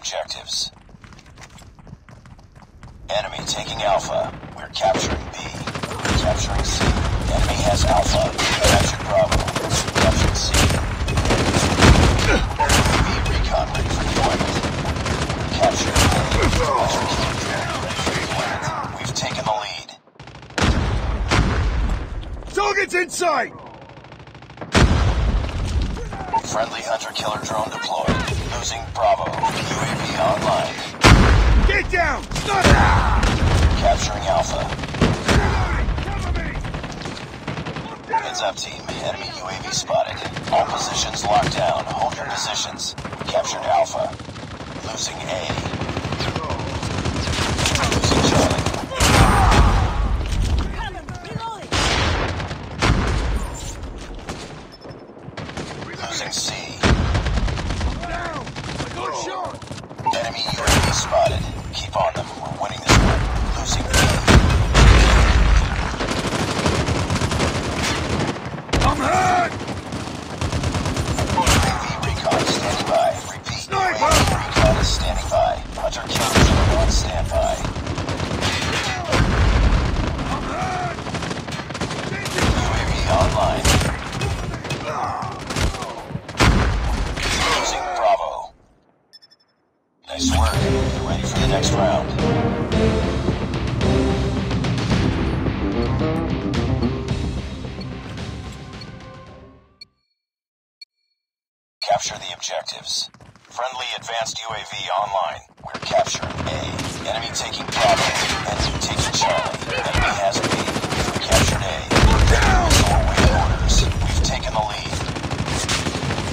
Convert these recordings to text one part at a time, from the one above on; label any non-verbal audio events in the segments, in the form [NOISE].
objectives. Enemy taking Alpha. We're capturing B. We're capturing C. capture the objectives. Friendly advanced UAV online. We're capturing A. Enemy taking Bravo. Enemy taking Charlie. Enemy has B. We captured A. Orders. We've taken the lead.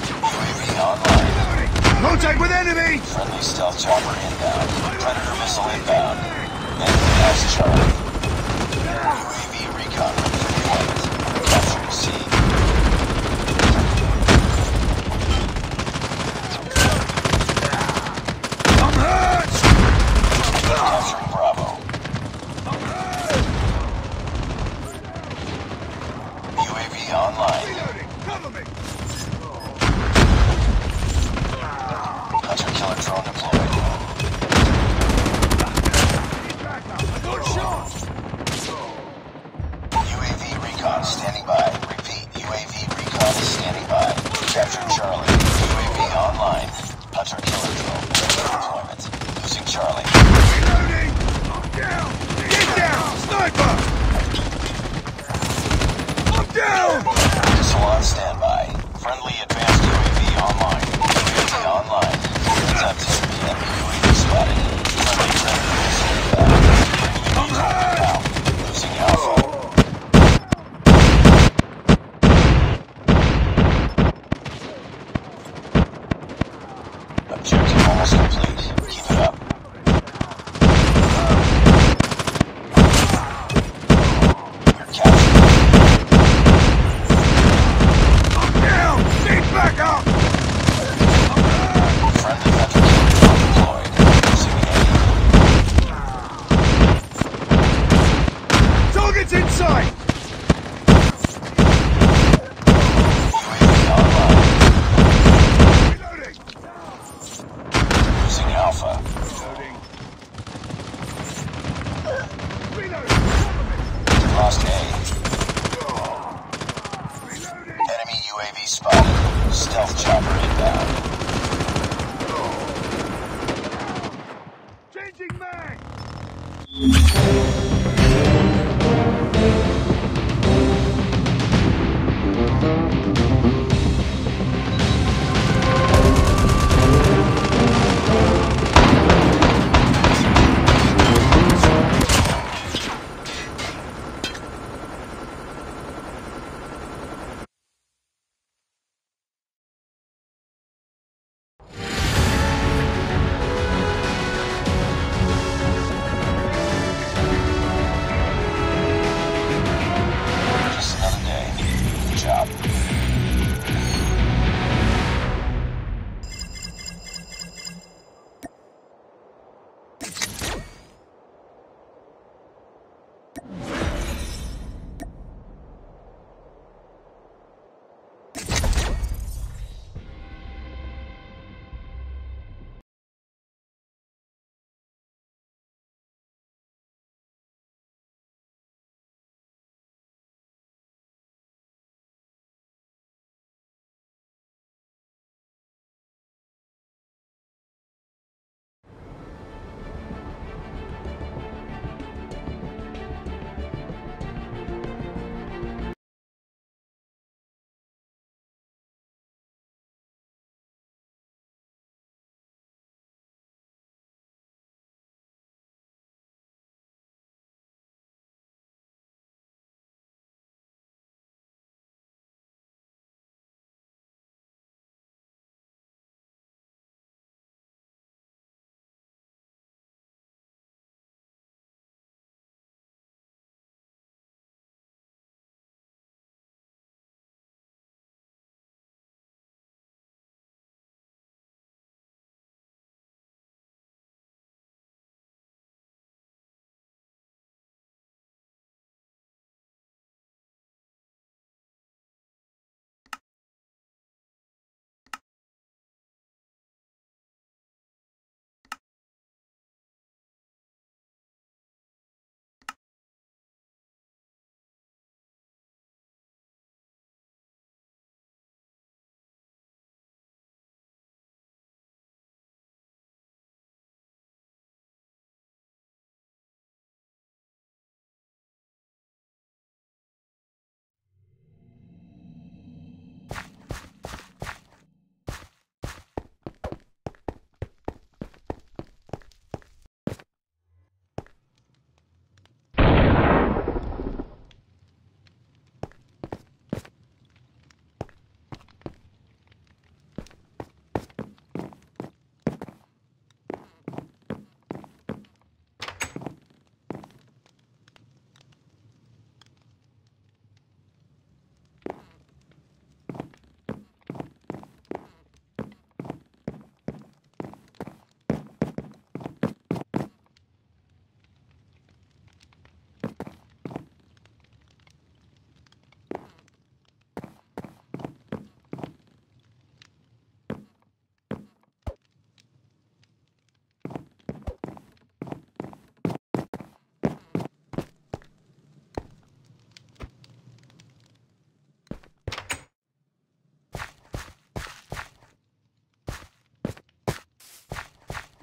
UAV online. Contact with enemy! Friendly stealth chopper inbound. Predator missile inbound. Enemy has Charlie. Stealth chopper inbound.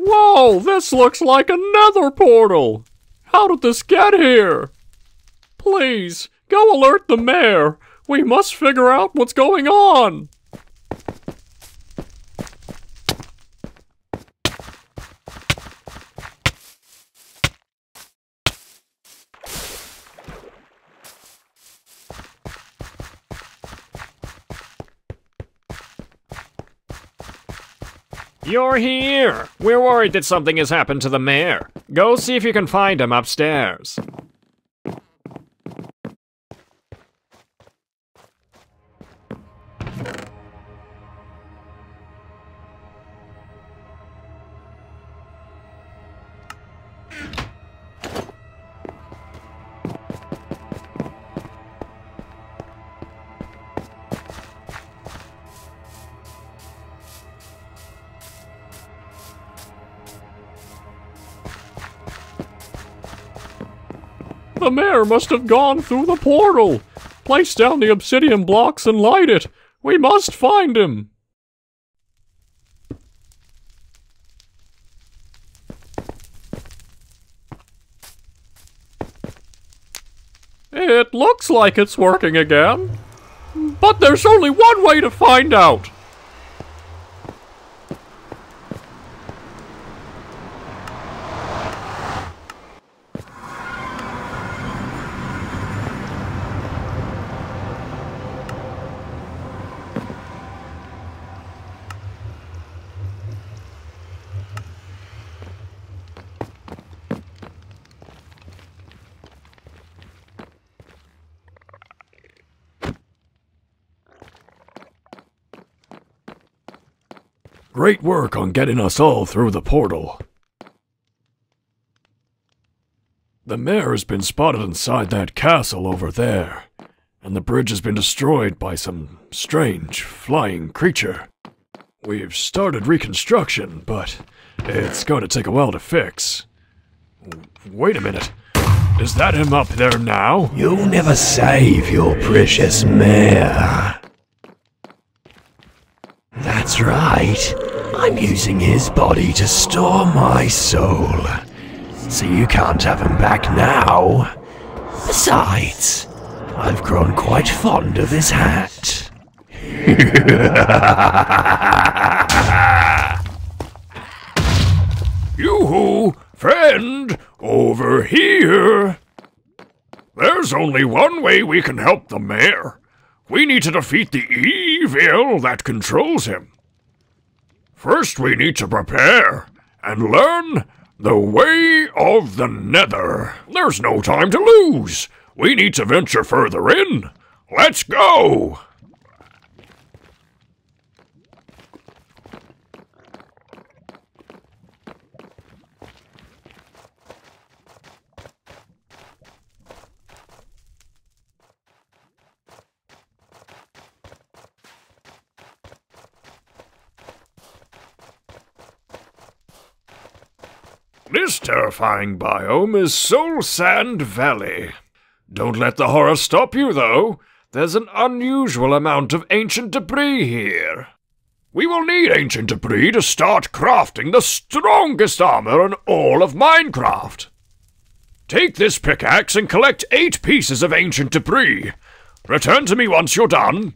Whoa, this looks like another portal! How did this get here? Please, go alert the mayor. We must figure out what's going on. You're here! We're worried that something has happened to the mayor. Go see if you can find him upstairs. The mayor must have gone through the portal. Place down the obsidian blocks and light it. We must find him. It looks like it's working again. But there's only one way to find out. Great work on getting us all through the portal. The mayor has been spotted inside that castle over there, and the bridge has been destroyed by some strange flying creature. We've started reconstruction, but it's going to take a while to fix. Wait a minute. Is that him up there now? You'll never save your precious mayor. That's right. I'm using his body to store my soul. So you can't have him back now. Besides, I've grown quite fond of his hat. [LAUGHS] Yoo-hoo! Friend! Over here! There's only one way we can help the mayor. We need to defeat the evil that controls him. First, we need to prepare and learn the way of the nether. There's no time to lose. We need to venture further in. Let's go! This terrifying biome is Soul Sand Valley. Don't let the horror stop you, though. There's an unusual amount of ancient debris here. We will need ancient debris to start crafting the strongest armor in all of Minecraft. Take this pickaxe and collect eight pieces of ancient debris. Return to me once you're done.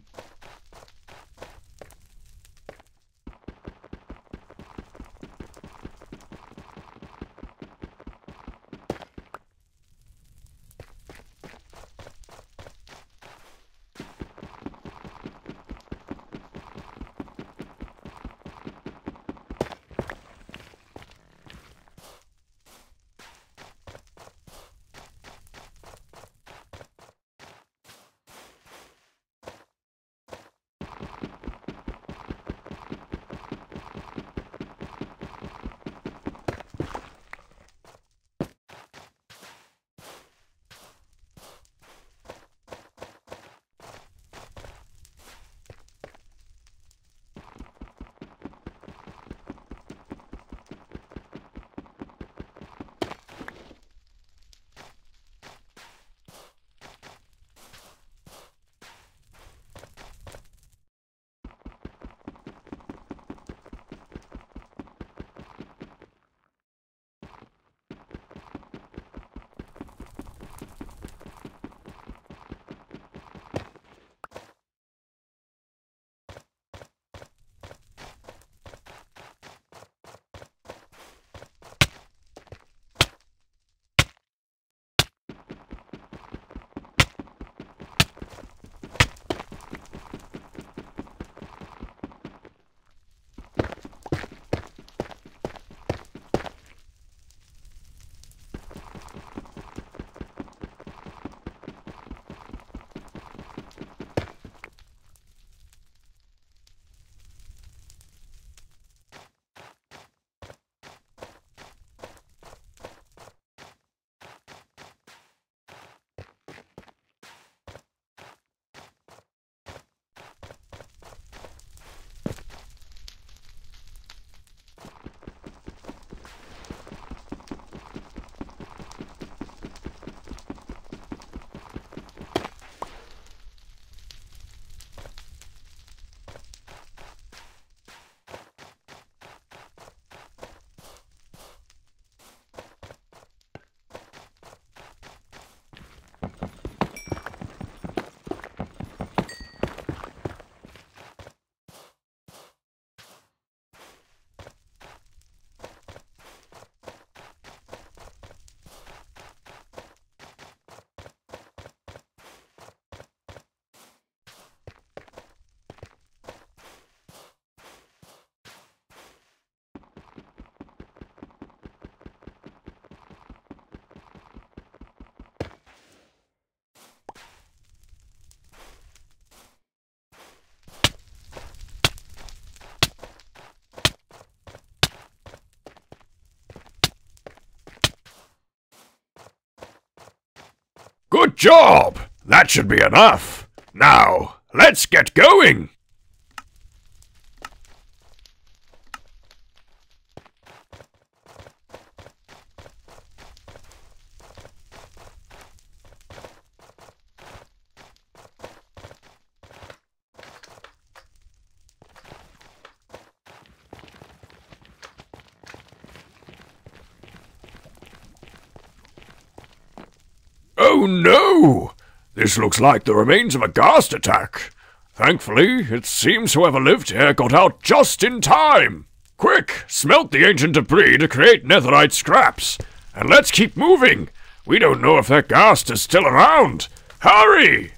Job! That should be enough. Now, let's get going! Oh no! This looks like the remains of a ghast attack. Thankfully, it seems whoever lived here got out just in time. Quick, smelt the ancient debris to create netherite scraps. And let's keep moving. We don't know if that ghast is still around. Hurry!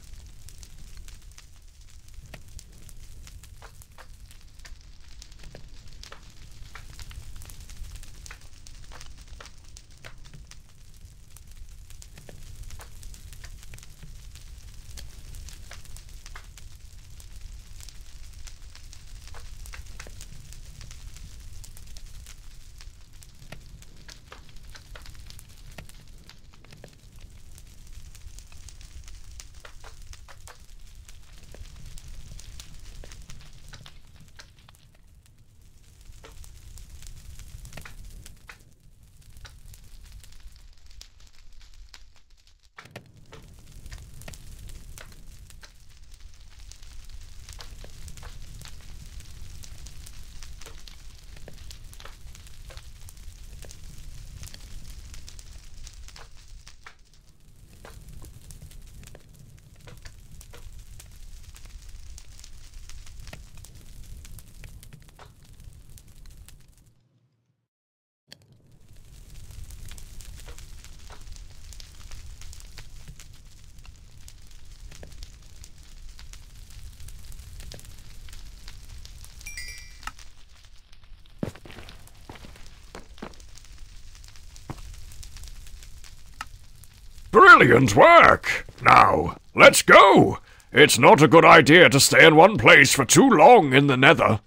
Brilliant work! Now, let's go! It's not a good idea to stay in one place for too long in the nether.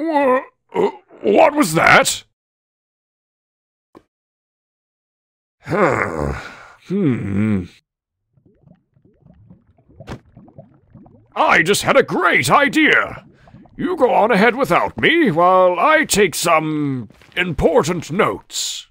What was that? Hmm. I just had a great idea. You go on ahead without me while I take some important notes.